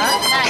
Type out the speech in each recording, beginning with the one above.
啊？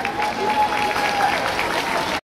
Obrigado.